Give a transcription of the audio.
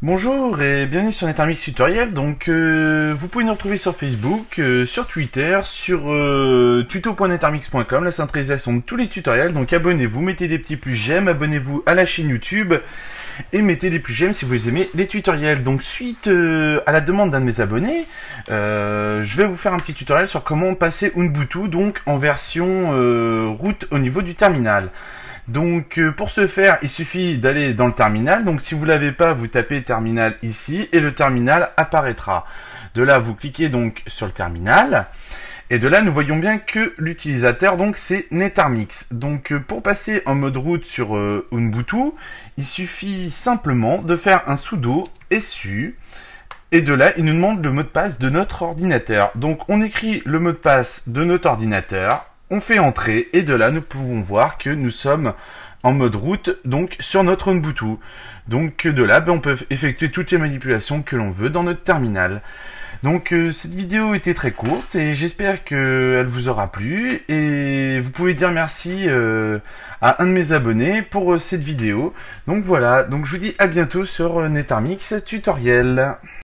Bonjour et bienvenue sur NetArmix Tutoriel. Donc, euh, vous pouvez nous retrouver sur Facebook, euh, sur Twitter, sur euh, tuto.netarmix.com, la centralisation de tous les tutoriels. Donc, abonnez-vous, mettez des petits plus j'aime, abonnez-vous à la chaîne YouTube et mettez des plus j'aime si vous aimez les tutoriels. Donc, suite à la demande d'un de mes abonnés, je vais vous faire un petit tutoriel sur comment passer Ubuntu donc en version route au niveau du terminal. Donc euh, pour ce faire, il suffit d'aller dans le terminal. Donc si vous l'avez pas, vous tapez terminal ici et le terminal apparaîtra. De là, vous cliquez donc sur le terminal. Et de là, nous voyons bien que l'utilisateur, donc, c'est Netarmix. Donc, euh, pour passer en mode route sur euh, Ubuntu, il suffit simplement de faire un sudo su. Et de là, il nous demande le mot de passe de notre ordinateur. Donc, on écrit le mot de passe de notre ordinateur on fait entrer et de là nous pouvons voir que nous sommes en mode route donc sur notre Ubuntu. Donc de là ben, on peut effectuer toutes les manipulations que l'on veut dans notre terminal. Donc euh, cette vidéo était très courte et j'espère qu'elle vous aura plu et vous pouvez dire merci euh, à un de mes abonnés pour euh, cette vidéo. Donc voilà, donc je vous dis à bientôt sur Netarmix tutoriel.